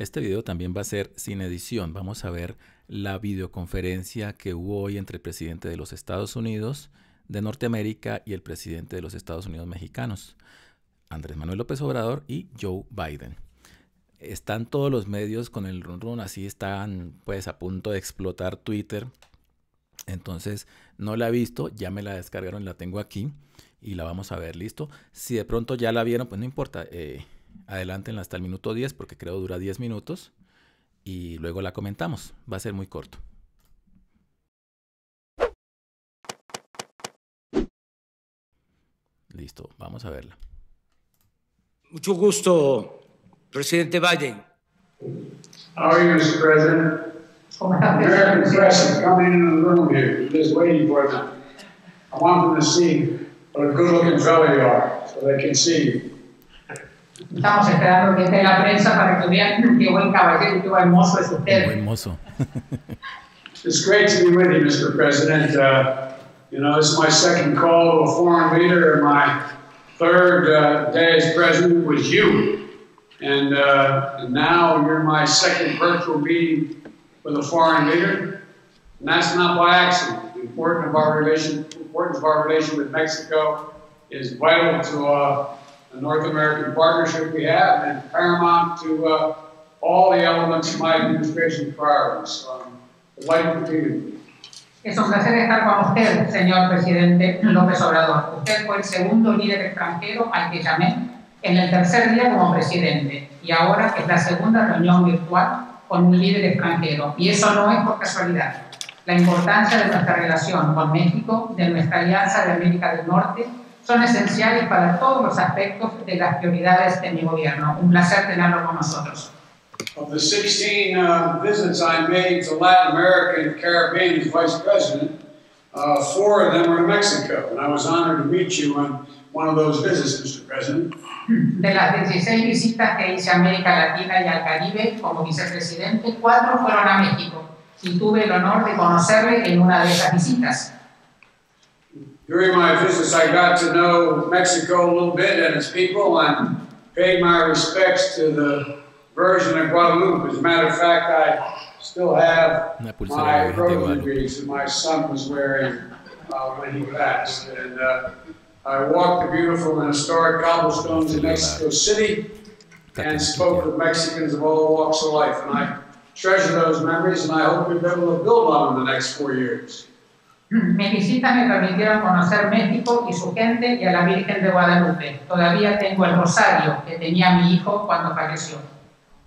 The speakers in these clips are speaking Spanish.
Este video también va a ser sin edición. Vamos a ver la videoconferencia que hubo hoy entre el presidente de los Estados Unidos de Norteamérica y el presidente de los Estados Unidos mexicanos, Andrés Manuel López Obrador y Joe Biden. Están todos los medios con el run run, así están pues a punto de explotar Twitter. Entonces no la he visto, ya me la descargaron, la tengo aquí y la vamos a ver, listo. Si de pronto ya la vieron, pues no importa. Eh, adelántenla hasta el minuto 10 porque creo dura 10 minutos y luego la comentamos. Va a ser muy corto. Listo, vamos a verla. Mucho gusto, presidente Biden. How are you, Mr. President? American press coming into the room here, just waiting for them. I want them to see what a good-looking fellow you are, so they can see you. Estamos esperando que esté la prensa para que vean qué buen caballero y qué buen mozo es usted. Buen mozo. It's great to be with you, Mr. President. Uh, you know, this is my second call to a foreign leader, and my third uh, day as president was you. And, uh, and now you're my second virtual meeting with a foreign leader. And that's not by accident. The importance of our relation, importance of our relation with Mexico is vital to uh, the North American partnership we have and paramount to uh, all the elements of my administration's priorities. So I'm delighted. Es un placer estar con usted, señor presidente López Obrador. Usted fue el segundo líder extranjero al que llamé en el tercer día como presidente y ahora es la segunda reunión virtual con un líder extranjero. Y eso no es por casualidad. La importancia de nuestra relación con México, de nuestra alianza de América del Norte, son esenciales para todos los aspectos de las prioridades de mi gobierno. Un placer tenerlo con nosotros. Of the 16 uh, visits I made to Latin America and the Caribbean as vice president, uh, four of them were to Mexico, and I was honored to meet you on one of those visits, Mr. President. De las 16 visitas que hice a América Latina y al Caribe como vicepresidente, cuatro fueron a México y tuve el honor de conocerle en una de esas visitas. During my visits, I got to know Mexico a little bit and its people and paid my respects to the Virgin of Guadalupe. As a matter of fact, I still have Una pulsera de my Virgen de rosary Guadalupe. beads that my son was wearing uh, when he passed. And uh, I walked the beautiful and historic cobblestones in Mexico City and spoke with Mexicans of all walks of life. And I treasure those memories, and I hope we'll be able to build on them the next four years. Mis visitas me permitieron conocer México y su gente y a la Virgen de Guadalupe. Todavía tengo el rosario que tenía mi hijo cuando falleció.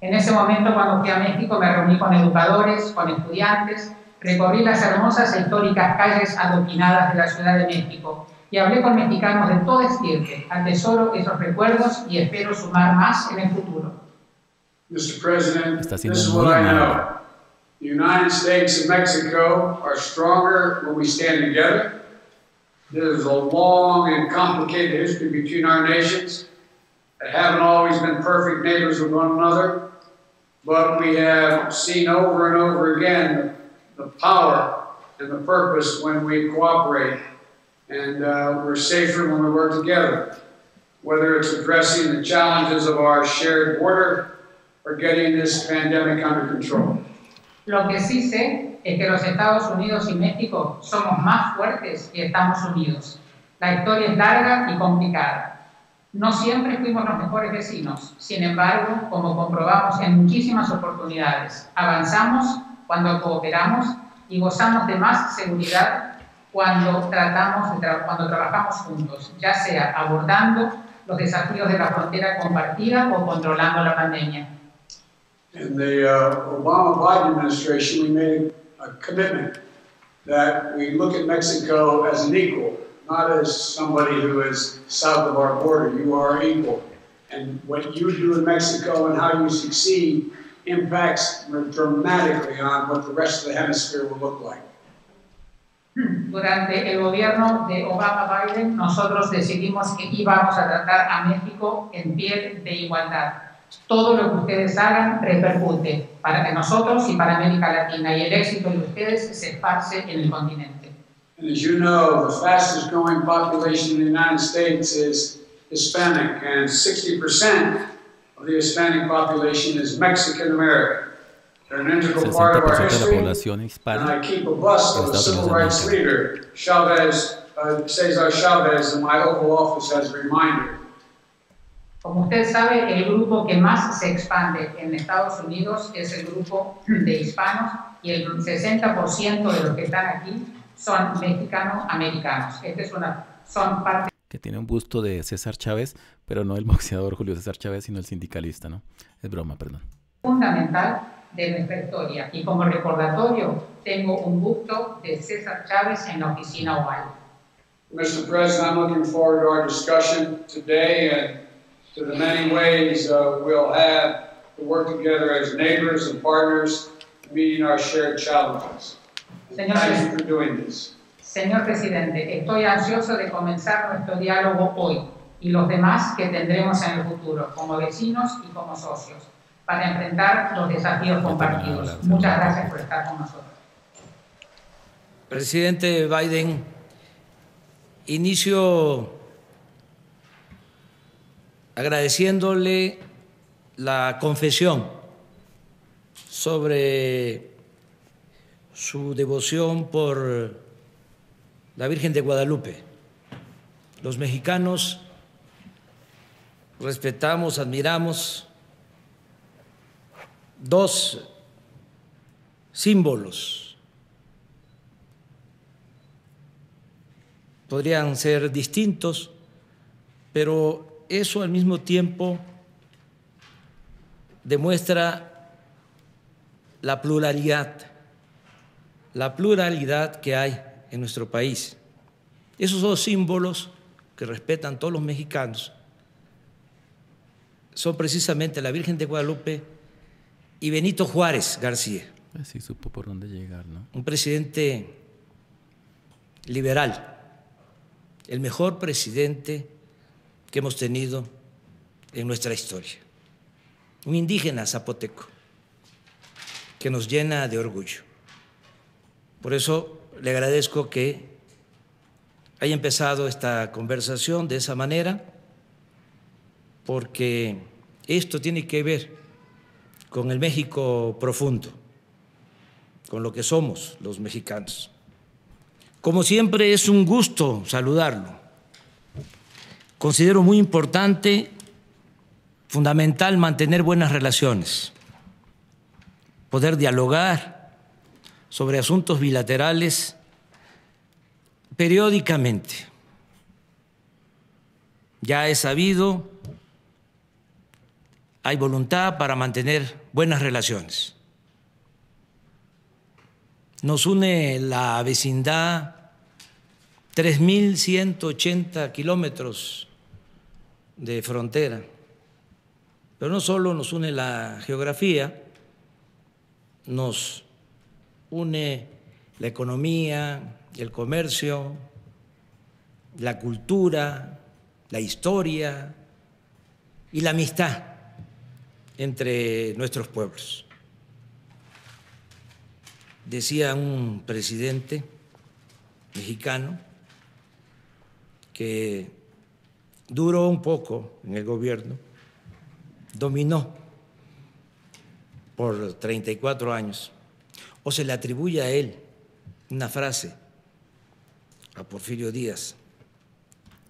En ese momento, cuando fui a México, me reuní con educadores, con estudiantes, recorrí las hermosas e históricas calles adoquinadas de la Ciudad de México y hablé con mexicanos de toda estirpe. Atesoro esos recuerdos y espero sumar más en el futuro. Mr. President, Está this is what I know. The United States and Mexico are stronger when we stand together. There's a long and complicated history between our nations that haven't always been perfect neighbors with one another, but we have seen over and over again the power and the purpose when we cooperate, and uh, we're safer when we work together. Whether it's addressing the challenges of our shared border or getting this pandemic under control. Lo que sí sé es que los Estados Unidos y México somos más fuertes y estamos unidos. La historia es larga y complicada. No siempre fuimos los mejores vecinos, sin embargo, como comprobamos en muchísimas oportunidades, avanzamos cuando cooperamos y gozamos de más seguridad cuando, tratamos tra- cuando trabajamos juntos, ya sea abordando los desafíos de la frontera compartida o controlando la pandemia. In the uh, Obama-Biden administration, we made a commitment that we look at Mexico as an equal, not as somebody who is south of our border. You are equal. And what you do in Mexico and how you succeed impacts dramatically on what the rest of the hemisphere will look like. Durante el gobierno de Obama-Biden, nosotros decidimos que íbamos a tratar a México en pie de igualdad. Todo lo que ustedes hagan repercute para nosotros y para América Latina, y el éxito de ustedes se esparce en el continente. And as you know, the fastest growing population in the United States is Hispanic, and 60% of of the Hispanic population is Mexican American. They're an integral part of our history. And I keep a bust of the civil rights leader, Chavez, uh, Cesar Chavez, in my Oval Office as a reminder. Como usted sabe, el grupo que más se expande en Estados Unidos es el grupo de hispanos y el 60% de los que están aquí son mexicano-americanos. Esta es una, son parte que tiene un busto de César Chávez, pero no el boxeador Julio César Chávez, sino el sindicalista, ¿no? Es broma, perdón. fundamental de nuestra historia. Y como recordatorio, tengo un busto de César Chávez en la oficina oval. Mr. President, I'm looking forward to our discussion today and to the many ways uh, we'll have to work together as neighbors and partners, meeting our shared challenges. Señor, Thank you for doing this. señor presidente, estoy ansioso de comenzar nuestro diálogo hoy y los demás que tendremos en el futuro, como vecinos y como socios, para enfrentar los desafíos compartidos. Muchas gracias por estar con nosotros. Presidente Biden, inicio agradeciéndole la confesión sobre su devoción por la Virgen de Guadalupe. Los mexicanos respetamos, admiramos dos símbolos podrían ser distintos, pero eso al mismo tiempo demuestra la pluralidad, la pluralidad que hay en nuestro país. Esos dos símbolos que respetan todos los mexicanos son precisamente la Virgen de Guadalupe y Benito Juárez García, Así supo por dónde llegar, ¿no? un presidente liberal, el mejor presidente que hemos tenido en nuestra historia. Un indígena zapoteco que nos llena de orgullo. Por eso le agradezco que haya empezado esta conversación de esa manera, porque esto tiene que ver con el México profundo, con lo que somos los mexicanos. Como siempre, es un gusto saludarlo. Considero muy importante, fundamental, mantener buenas relaciones, poder dialogar sobre asuntos bilaterales periódicamente. Ya he sabido, hay voluntad para mantener buenas relaciones. Nos une la vecindad 3.180 kilómetros de frontera. Pero no solo nos une la geografía, nos une la economía, el comercio, la cultura, la historia y la amistad entre nuestros pueblos. Decía un presidente mexicano que duró un poco en el gobierno, dominó por 34 años, o se le atribuye a él una frase, a Porfirio Díaz,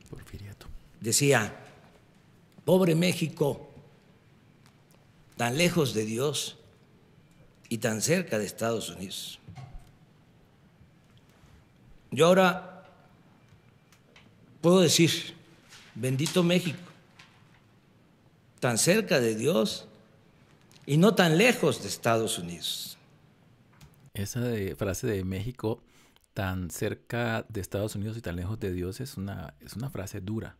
Porfiriato. decía, pobre México, tan lejos de Dios y tan cerca de Estados Unidos. Yo ahora puedo decir, bendito México, tan cerca de Dios y no tan lejos de Estados Unidos. Esa de- frase de México, tan cerca de Estados Unidos y tan lejos de Dios, es una, es una frase dura.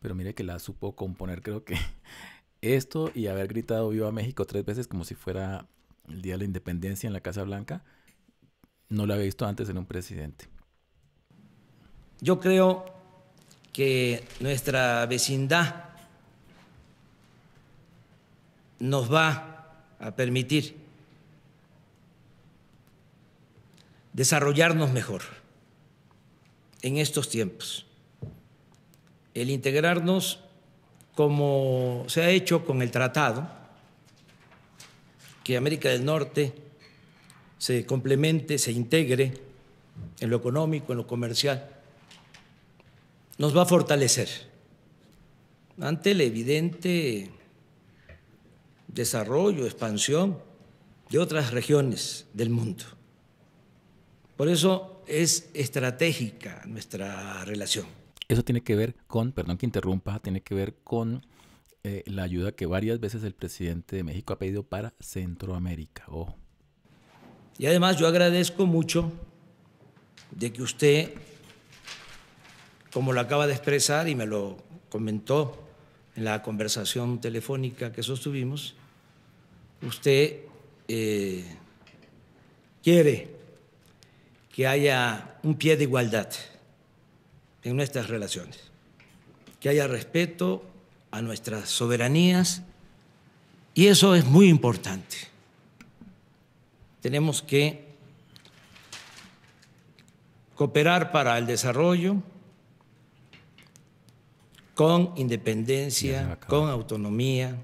Pero mire que la supo componer, creo que esto y haber gritado Viva México tres veces como si fuera el Día de la Independencia en la Casa Blanca, no lo había visto antes en un presidente. Yo creo que nuestra vecindad nos va a permitir desarrollarnos mejor en estos tiempos. El integrarnos como se ha hecho con el tratado, que América del Norte se complemente, se integre en lo económico, en lo comercial, nos va a fortalecer ante el evidente desarrollo, expansión de otras regiones del mundo. Por eso es estratégica nuestra relación. Eso tiene que ver con, perdón que interrumpa, tiene que ver con eh, la ayuda que varias veces el presidente de México ha pedido para Centroamérica. Y además yo agradezco mucho de que usted, como lo acaba de expresar y me lo comentó en la conversación telefónica que sostuvimos, usted eh, quiere que haya un pie de igualdad en nuestras relaciones, que haya respeto a nuestras soberanías y eso es muy importante. Tenemos que cooperar para el desarrollo con independencia, con autonomía,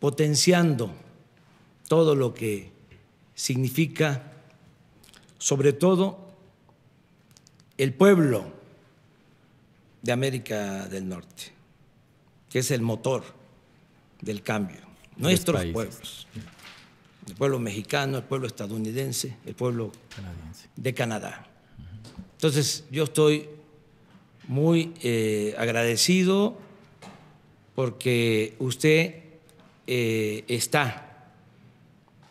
potenciando todo lo que significa, sobre todo, el pueblo de América del Norte, que es el motor del cambio, nuestros pueblos, el pueblo mexicano, el pueblo estadounidense, el pueblo de Canadá. Entonces, yo estoy muy eh, agradecido porque usted eh, está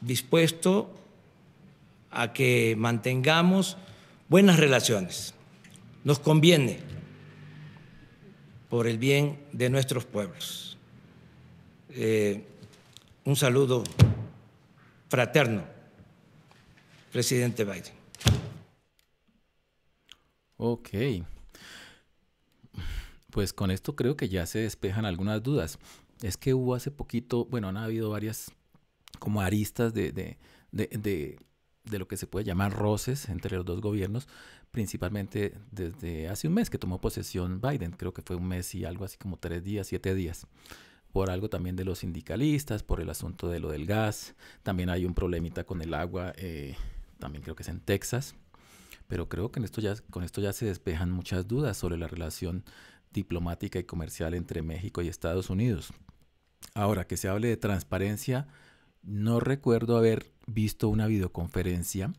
dispuesto a que mantengamos buenas relaciones. Nos conviene por el bien de nuestros pueblos. Eh, un saludo fraterno, presidente Biden. Ok pues con esto creo que ya se despejan algunas dudas. Es que hubo hace poquito, bueno, han habido varias como aristas de, de, de, lo que se puede llamar roces entre los dos gobiernos, principalmente desde hace un mes que tomó posesión Biden, creo que fue un mes y algo así como tres días, siete días. Por algo también de los sindicalistas, por el asunto de lo del gas, también hay un problemita con el agua, eh, también creo que es en Texas, pero creo que en esto ya, con esto ya se despejan muchas dudas sobre la relación diplomática y comercial entre México y Estados Unidos. Ahora, que se hable de transparencia, no recuerdo haber visto una videoconferencia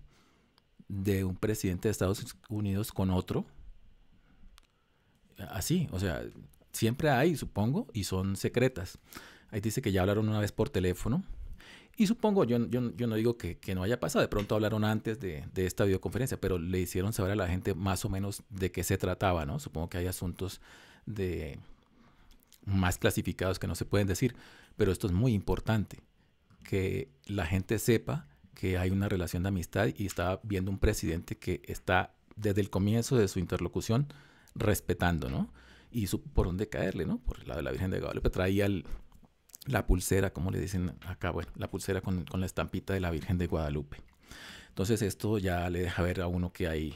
de un presidente de Estados Unidos con otro. Así, o sea, siempre hay, supongo, y son secretas. Ahí dice que ya hablaron una vez por teléfono. Y supongo, yo, yo, no digo que, no haya pasado, de pronto hablaron antes de, esta videoconferencia, pero le hicieron saber a la gente más o menos de qué se trataba, ¿no? Supongo que hay asuntos más clasificados que no se pueden decir, pero esto es muy importante, que la gente sepa que hay una relación de amistad y está viendo un presidente que está desde el comienzo de su interlocución respetando, ¿no? Y su, por dónde caerle, ¿no? Por el lado de la Virgen de Guadalupe traía la pulsera, como le dicen acá, bueno, la pulsera con, la estampita de la Virgen de Guadalupe. Entonces esto ya le deja ver a uno que hay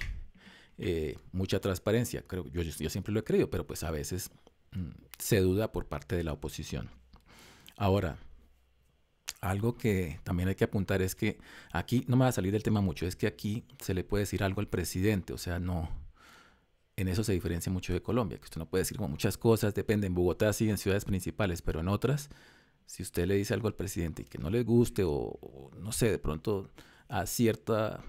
eh, mucha transparencia. Creo, yo, yo siempre lo he creído, pero pues a veces mm, se duda por parte de la oposición. Ahora, algo que también hay que apuntar es que aquí, no me va a salir del tema mucho, es que aquí se le puede decir algo al presidente, o sea, no, en eso se diferencia mucho de Colombia, que usted no puede decir como muchas cosas, depende, en Bogotá sí, en ciudades principales, pero en otras, si usted le dice algo al presidente y que no le guste o no sé, de pronto a cierta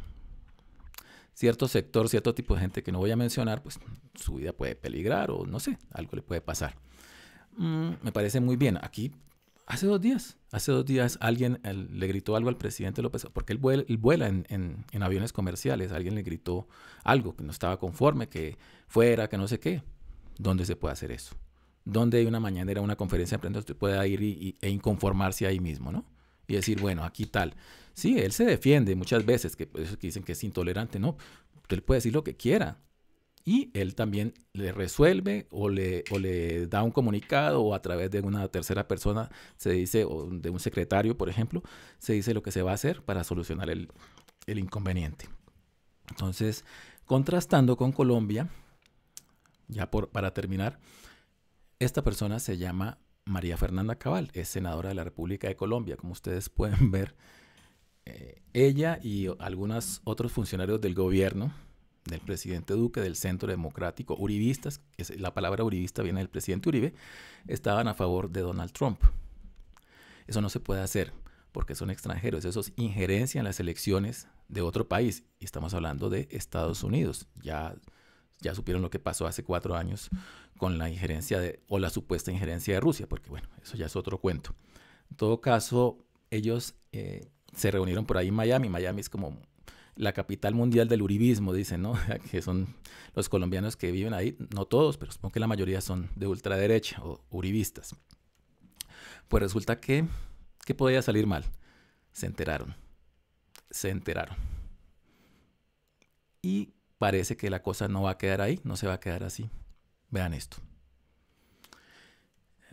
cierto sector, cierto tipo de gente que no voy a mencionar, pues su vida puede peligrar o no sé, algo le puede pasar. Mm, me parece muy bien. Aquí, hace dos días, hace dos días alguien le gritó algo al presidente López, porque él vuela, en, aviones comerciales, alguien le gritó algo que no estaba conforme, que fuera, que no sé qué. ¿Dónde se puede hacer eso? ¿Dónde hay una mañanera, una conferencia de prensa, usted puede ir e inconformarse ahí mismo, ¿no? Y decir, bueno, aquí tal. Sí, él se defiende muchas veces, que, que dicen que es intolerante, ¿no? Usted puede decir lo que quiera. Y él también le resuelve o le, o le da un comunicado o a través de una tercera persona se dice, o de un secretario, por ejemplo, se dice lo que se va a hacer para solucionar el, el inconveniente. Entonces, contrastando con Colombia, ya por, para terminar, Esta persona se llama María Fernanda Cabal, es senadora de la República de Colombia, como ustedes pueden ver. Eh, ella y algunos otros funcionarios del gobierno, del presidente Duque, del Centro Democrático, uribistas, la palabra uribista viene del presidente Uribe, estaban a favor de Donald Trump. Eso no se puede hacer porque son extranjeros, eso es injerencia en las elecciones de otro país. Y estamos hablando de Estados Unidos. Ya, ya supieron lo que pasó hace cuatro años con la injerencia de, o la supuesta injerencia de Rusia, porque bueno, eso ya es otro cuento. En todo caso, ellos eh, se reunieron por ahí en Miami. Miami es como la capital mundial del uribismo, dicen, ¿no? que son los colombianos que viven ahí, no todos, pero supongo que la mayoría son de ultraderecha o uribistas. Pues resulta que, ¿qué podía salir mal? Se enteraron. Se enteraron. Y parece que la cosa no va a quedar ahí, no se va a quedar así. Vean esto.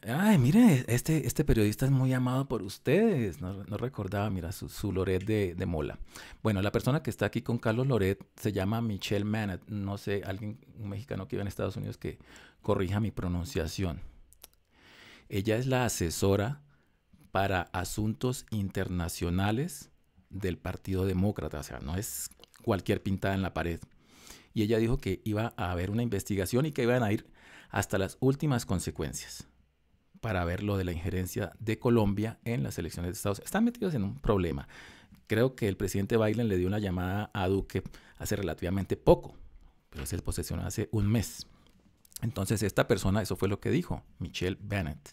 Ay, mire, este, este periodista es muy amado por ustedes. No, recordaba, mira, su, Loret de, de, Mola. Bueno, la persona que está aquí con Carlos Loret se llama Michelle Manet. No sé, alguien, un mexicano que vive en Estados Unidos que corrija mi pronunciación. Ella es la asesora para asuntos internacionales del Partido Demócrata. O sea, no es cualquier pintada en la pared. Y ella dijo que iba a haber una investigación y que iban a ir hasta las últimas consecuencias para ver lo de la injerencia de Colombia en las elecciones de Estados Unidos. Están metidos en un problema. Creo que el presidente Biden le dio una llamada a Duque hace relativamente poco, pero se posesionó hace un mes. Entonces esta persona, eso fue lo que dijo, Michelle Bennett.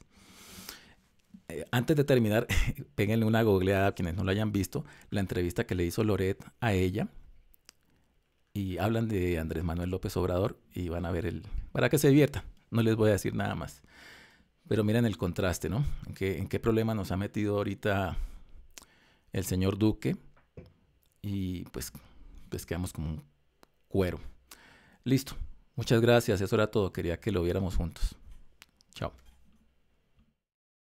Eh, antes de terminar, péguenle una googleada a quienes no lo hayan visto, la entrevista que le hizo Loret a ella. Y hablan de Andrés Manuel López Obrador y van a ver el... Para que se diviertan, no les voy a decir nada más. Pero miren el contraste, ¿no? ¿En qué, problema nos ha metido ahorita el señor Duque? Y pues, pues quedamos como un cuero. Listo. Muchas gracias. Eso era todo. Quería que lo viéramos juntos. Chao.